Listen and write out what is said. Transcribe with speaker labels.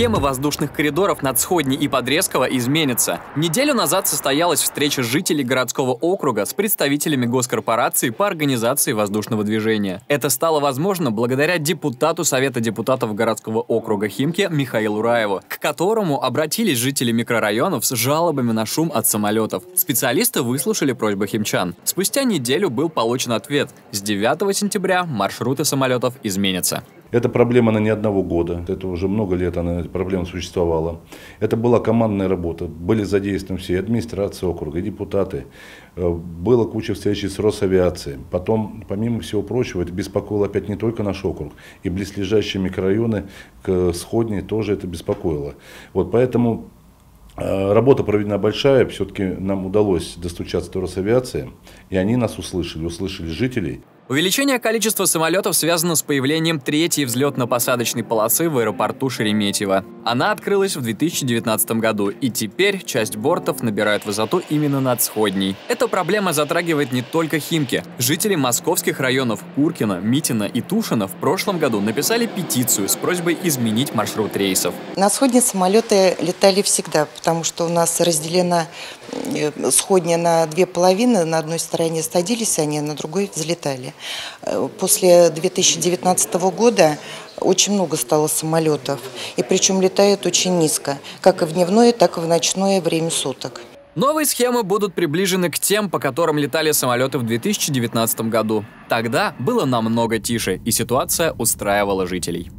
Speaker 1: Схемы воздушных коридоров над Сходней и Подрезково изменятся. Неделю назад состоялась встреча жителей городского округа с представителями госкорпорации по организации воздушного движения. Это стало возможно благодаря депутату Совета депутатов городского округа Химки Михаилу Раеву, к которому обратились жители микрорайонов с жалобами на шум от самолетов. Специалисты выслушали просьбы химчан. Спустя неделю был получен ответ. С 9 сентября маршруты самолетов изменятся.
Speaker 2: Это проблема на не одного года. Это уже много лет она, проблема существовала. Это была командная работа. Были задействованы все, администрация округа, и депутаты. Э, было куча встреч с Росавиацией. Потом, помимо всего прочего, это беспокоило опять не только наш округ. И близлежащие микрорайоны к Сходней тоже это беспокоило. Вот поэтому э, Работа проведена большая, все-таки нам удалось достучаться до Росавиации, и они нас услышали, услышали жителей.
Speaker 1: Увеличение количества самолетов связано с появлением третьей взлетно-посадочной полосы в аэропорту Шереметьево. Она открылась в 2019 году, и теперь часть бортов набирают высоту именно над Сходней. Эта проблема затрагивает не только Химки. Жители московских районов Куркина, Митина и Тушина в прошлом году написали петицию с просьбой изменить маршрут рейсов.
Speaker 3: На Сходне самолеты летали всегда, потому что у нас разделена э, Сходня на две половины. На одной стороне садились они, а на другой взлетали. Э, после 2019 года очень много стало самолетов, и причем летают очень низко, как и в дневное, так и в ночное время суток.
Speaker 1: Новые схемы будут приближены к тем, по которым летали самолеты в 2019 году. Тогда было намного тише, и ситуация устраивала жителей.